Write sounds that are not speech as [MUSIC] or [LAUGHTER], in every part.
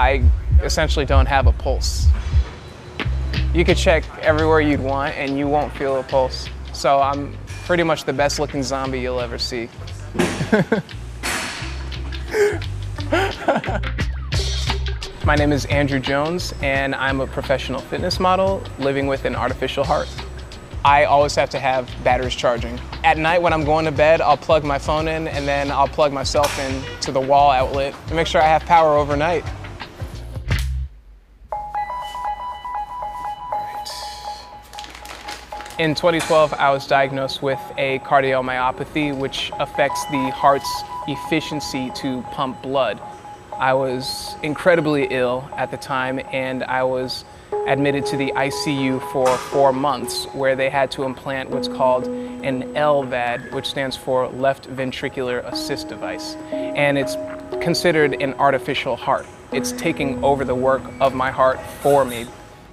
I essentially don't have a pulse. You could check everywhere you'd want and you won't feel a pulse. So I'm pretty much the best looking zombie you'll ever see. [LAUGHS] My name is Andrew Jones and I'm a professional fitness model living with an artificial heart. I always have to have batteries charging. At night when I'm going to bed, I'll plug my phone in and then I'll plug myself in to the wall outlet to make sure I have power overnight. In 2012, I was diagnosed with a cardiomyopathy, which affects the heart's efficiency to pump blood. I was incredibly ill at the time, and I was admitted to the ICU for four months, where they had to implant what's called an LVAD, which stands for Left Ventricular Assist Device. And it's considered an artificial heart. It's taking over the work of my heart for me.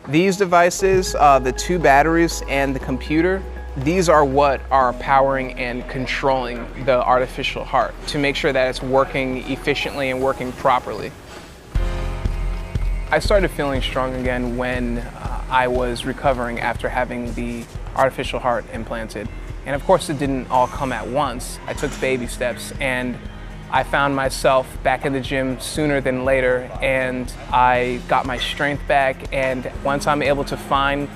These devices, uh, the two batteries and the computer, these are what are powering and controlling the artificial heart to make sure that it's working efficiently and working properly. I started feeling strong again when uh, I was recovering after having the artificial heart implanted. And of course it didn't all come at once. I took baby steps and I found myself back in the gym sooner than later and I got my strength back and once I'm able to find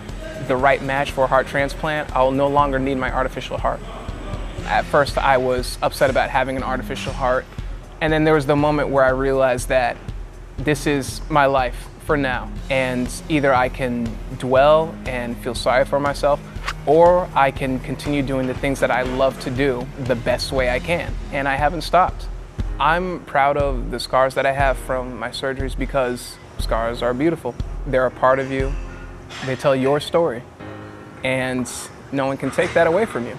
the right match for a heart transplant, I'll no longer need my artificial heart. At first I was upset about having an artificial heart and then there was the moment where I realized that this is my life for now and either I can dwell and feel sorry for myself or I can continue doing the things that I love to do the best way I can and I haven't stopped. I'm proud of the scars that I have from my surgeries because scars are beautiful. They're a part of you. They tell your story. And no one can take that away from you.